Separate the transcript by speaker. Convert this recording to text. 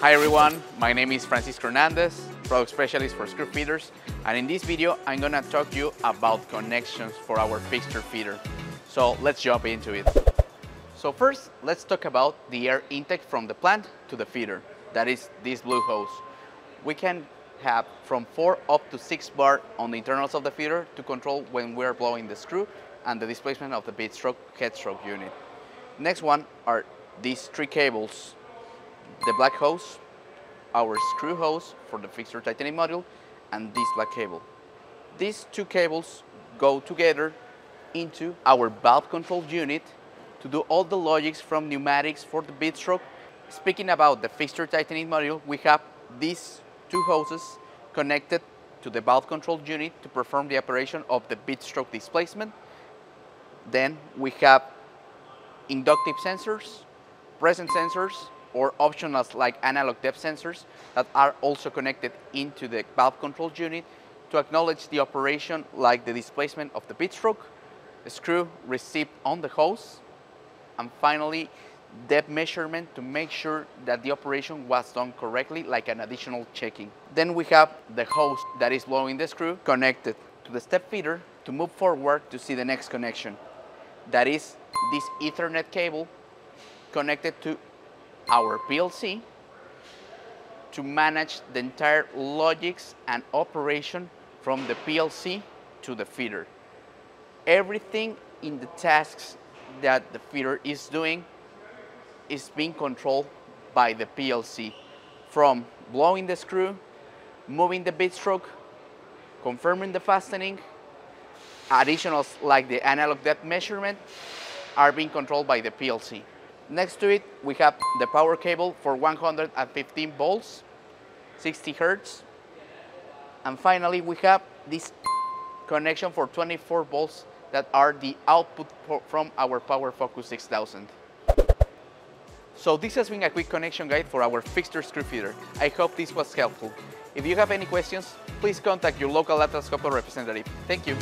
Speaker 1: Hi everyone, my name is Francisco Hernandez, product specialist for screw feeders, and in this video I'm gonna talk to you about connections for our fixture feeder. So let's jump into it. So first, let's talk about the air intake from the plant to the feeder, that is this blue hose. We can have from 4 up to 6 bar on the internals of the feeder to control when we're blowing the screw and the displacement of the bead stroke head stroke unit. Next one are these three cables the black hose, our screw hose for the fixture tightening module, and this black cable. These two cables go together into our valve control unit to do all the logics from pneumatics for the bead stroke. Speaking about the fixture tightening module, we have these two hoses connected to the valve control unit to perform the operation of the bead stroke displacement. Then we have inductive sensors, presence sensors, or optionals like analog depth sensors that are also connected into the valve control unit to acknowledge the operation like the displacement of the bead stroke, the screw received on the hose, and finally depth measurement to make sure that the operation was done correctly like an additional checking. Then we have the hose that is blowing the screw connected to the step feeder to move forward to see the next connection. That is this ethernet cable connected to our PLC to manage the entire logics and operation from the PLC to the feeder. Everything in the tasks that the feeder is doing is being controlled by the PLC from blowing the screw, moving the bead stroke, confirming the fastening, additionals like the analog depth measurement are being controlled by the PLC. Next to it, we have the power cable for 115 volts, 60 hertz. And finally, we have this connection for 24 volts that are the output from our Power Focus 6000. So this has been a quick connection guide for our fixture screw feeder. I hope this was helpful. If you have any questions, please contact your local Atlas Copco representative. Thank you.